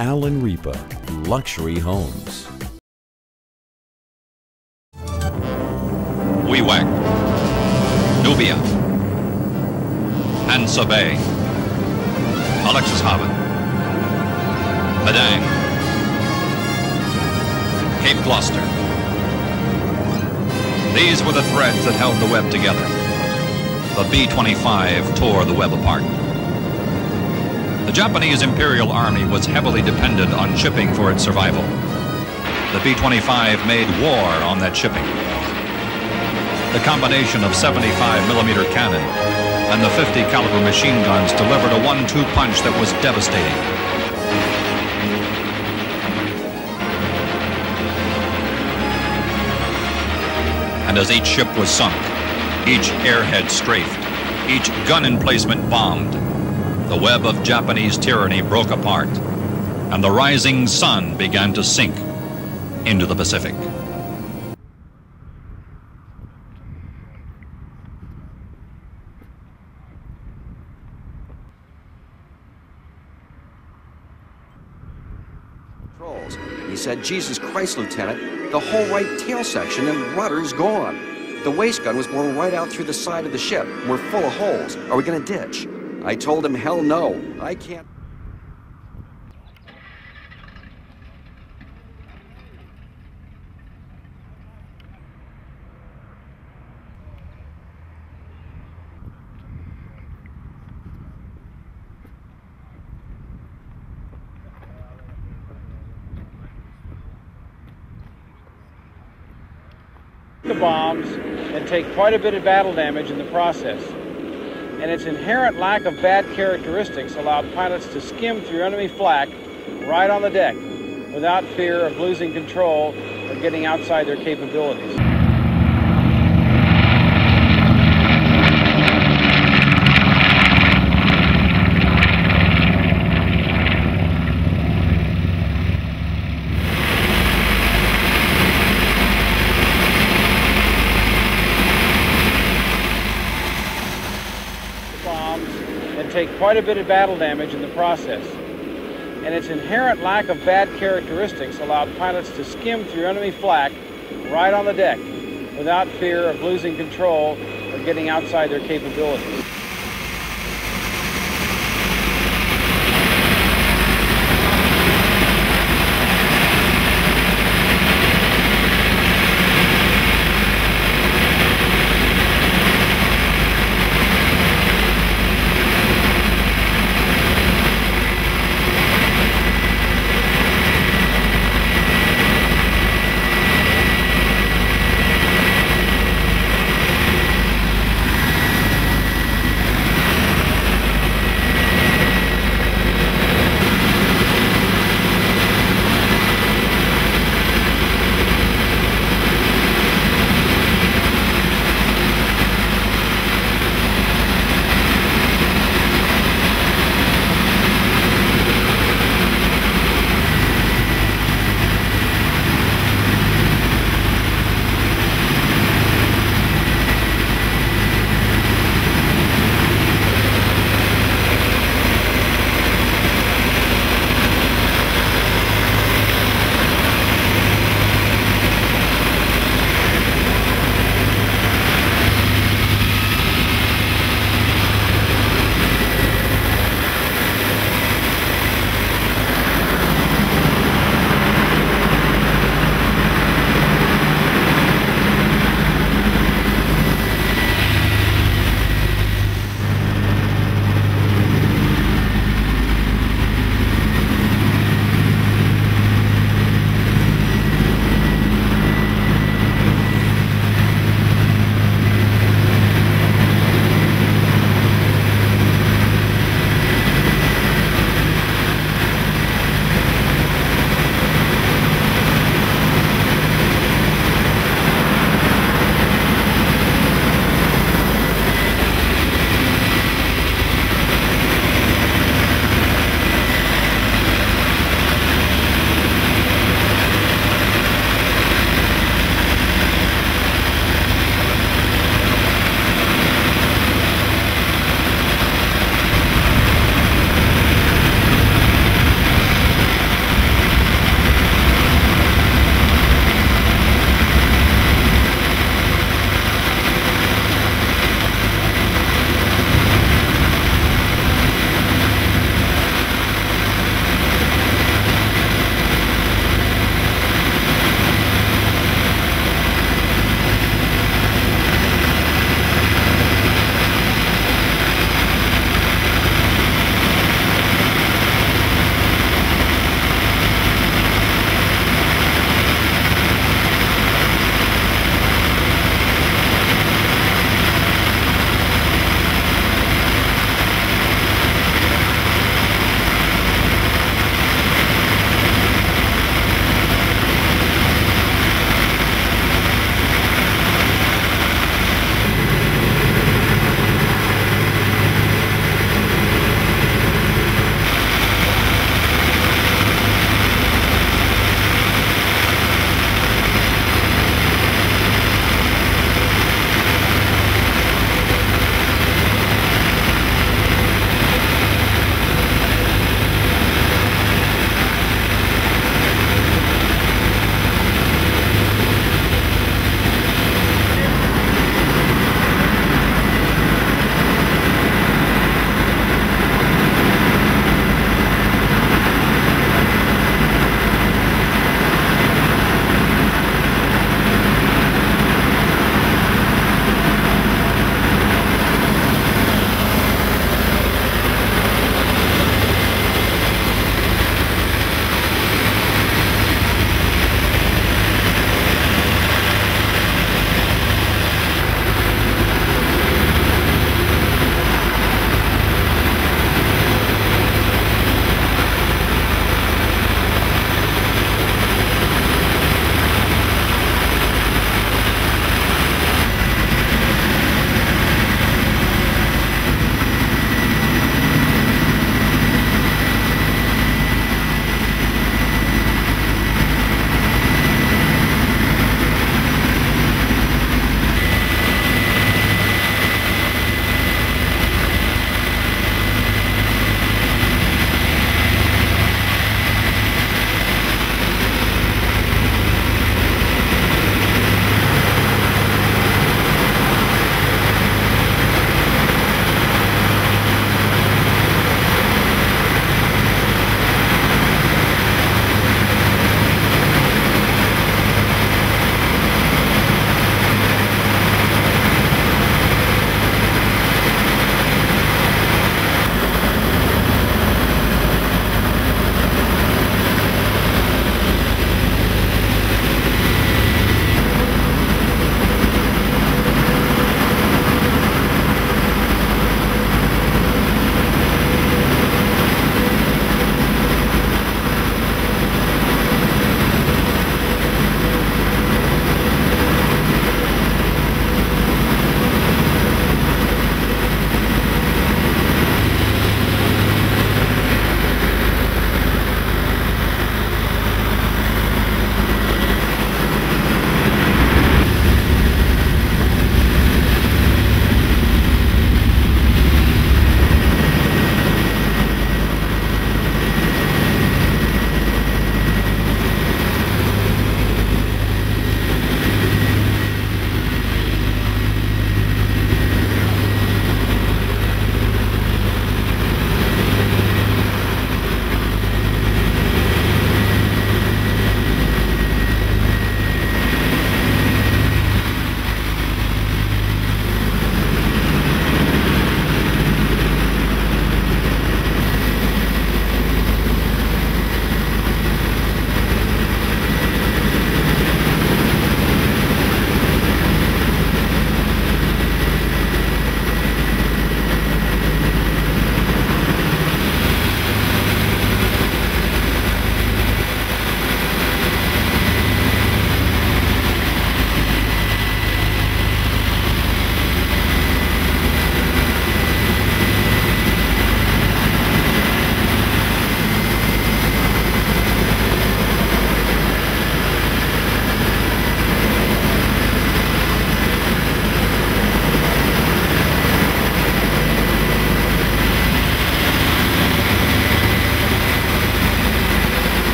Alan Ripa, Luxury Homes. Wewak, Nubia, Hansa Bay, Alexishafen, Madang, Cape Gloucester. These were the threads that held the web together. The B-25 tore the web apart. The Japanese Imperial Army was heavily dependent on shipping for its survival. The B-25 made war on that shipping. The combination of 75 millimeter cannon and the 50 caliber machine guns delivered a one-two punch that was devastating. And as each ship was sunk, each airhead strafed, each gun emplacement bombed, the web of Japanese tyranny broke apart, and the rising sun began to sink into the Pacific. He said, Jesus Christ, Lieutenant, the whole right tail section and rudder's gone. The waste gun was blown right out through the side of the ship. We're full of holes. Are we going to ditch? I told him, hell no. I can't. the bombs and take quite a bit of battle damage in the process. And its inherent lack of bad characteristics allowed pilots to skim through enemy flak right on the deck without fear of losing control or getting outside their capabilities. bombs and take quite a bit of battle damage in the process. And its inherent lack of bad characteristics allowed pilots to skim through enemy flak right on the deck without fear of losing control or getting outside their capabilities.